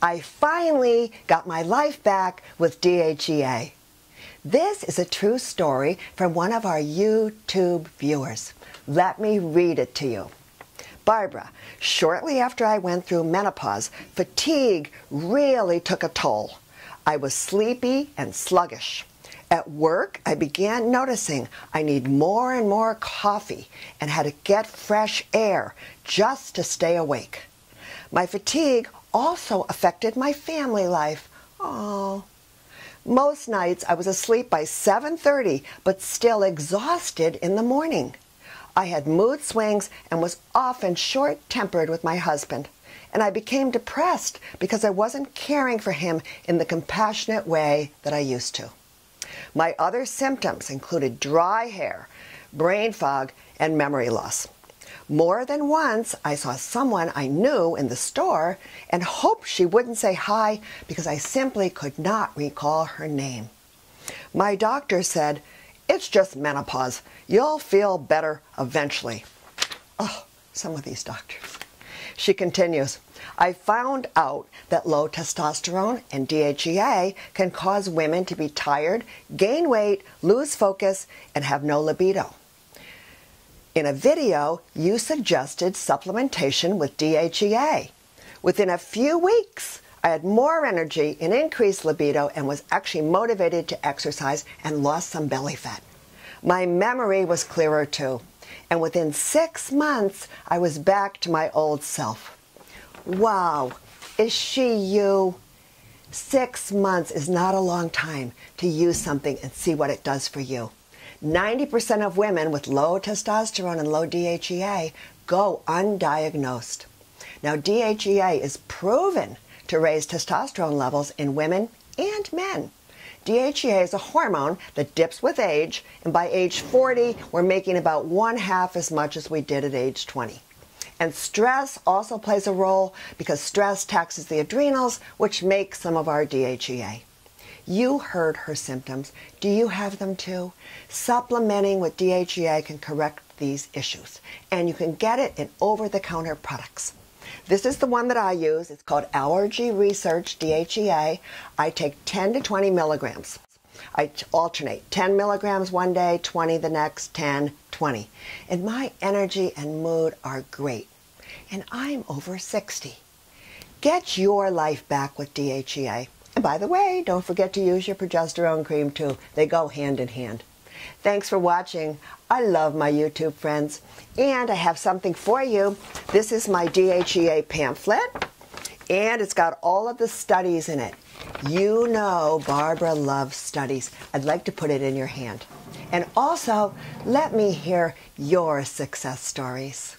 I finally got my life back with DHEA. This is a true story from one of our YouTube viewers. Let me read it to you. Barbara, shortly after I went through menopause, fatigue really took a toll. I was sleepy and sluggish. At work, I began noticing I need more and more coffee and had to get fresh air just to stay awake. My fatigue also affected my family life. Oh. Most nights I was asleep by 7:30 but still exhausted in the morning. I had mood swings and was often short-tempered with my husband. And I became depressed because I wasn't caring for him in the compassionate way that I used to. My other symptoms included dry hair, brain fog, and memory loss. More than once, I saw someone I knew in the store and hoped she wouldn't say hi because I simply could not recall her name. My doctor said, It's just menopause. You'll feel better eventually. Oh, some of these doctors. She continues, I found out that low testosterone and DHEA can cause women to be tired, gain weight, lose focus, and have no libido. In a video, you suggested supplementation with DHEA. Within a few weeks, I had more energy and increased libido and was actually motivated to exercise and lost some belly fat. My memory was clearer too. And within six months, I was back to my old self. Wow, is she you? Six months is not a long time to use something and see what it does for you. 90% of women with low testosterone and low DHEA go undiagnosed. Now, DHEA is proven to raise testosterone levels in women and men. DHEA is a hormone that dips with age, and by age 40, we're making about one half as much as we did at age 20. And stress also plays a role because stress taxes the adrenals, which make some of our DHEA. You heard her symptoms. Do you have them too? Supplementing with DHEA can correct these issues, and you can get it in over the counter products. This is the one that I use. It's called Allergy Research DHEA. I take 10 to 20 milligrams. I alternate 10 milligrams one day, 20 the next, 10, 20. And my energy and mood are great. And I'm over 60. Get your life back with DHEA. And by the way, don't forget to use your progesterone cream too. They go hand in hand. Thanks for watching. I love my YouTube friends. And I have something for you. This is my DHEA pamphlet. And it's got all of the studies in it. You know Barbara loves studies. I'd like to put it in your hand. And also, let me hear your success stories.